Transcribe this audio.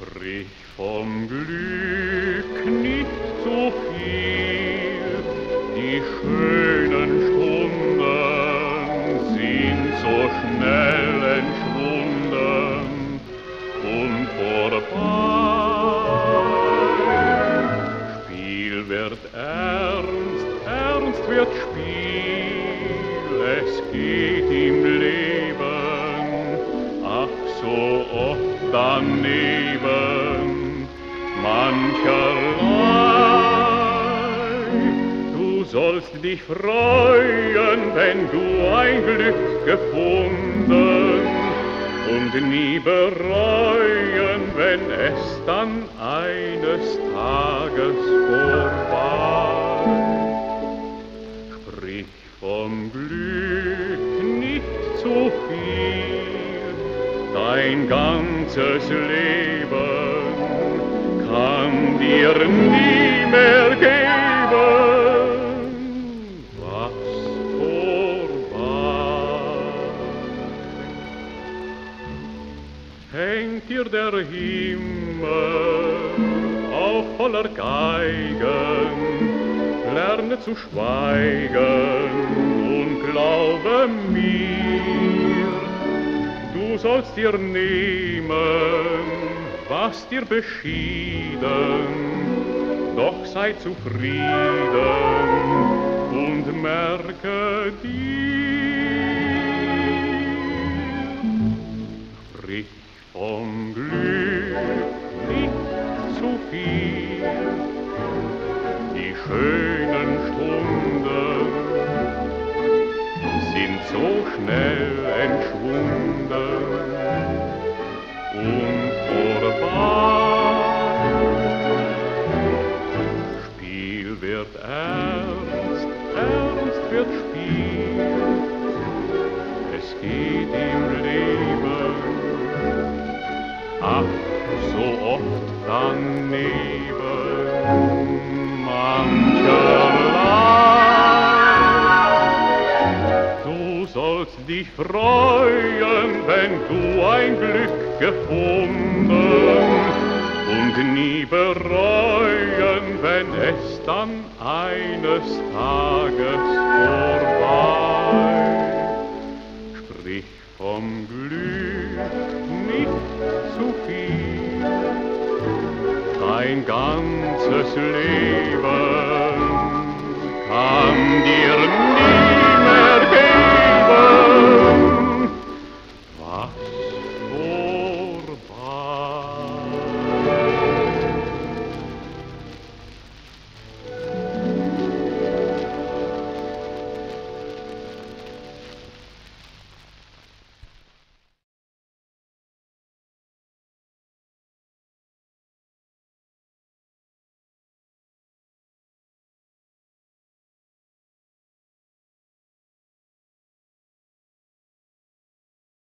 Sprich vom Glück nicht so viel, die schönen Stunden sind so schnell entschwunden und vorbei. Spiel wird ernst, ernst wird Spiel, es geht im Leben, so oft daneben, mancherlei. Du sollst dich freuen, wenn du ein Glück gefunden und nie bereuen, wenn es dann eines Tages vorbei. Sprich vom Glück nicht zu viel, dein ganzes Leben kann dir nie mehr geben, was vorbei. Hängt dir der Himmel auch voller Geigen, lerne zu schweigen und glaube mir, sollst dir nehmen, was dir beschieden, doch sei zufrieden und merke dir, sprich vom Glück nicht zu viel, die schönen Stunden sind so schnell entschwunden und vorbei. Spiel wird ernst, ernst wird Spiel, es geht im Leben, ach so oft daneben, sollst dich freuen, wenn du ein Glück gefunden und nie bereuen, wenn es dann eines Tages vorbei. Sprich vom Glück nicht zu viel, dein ganzes Leben kann dir nie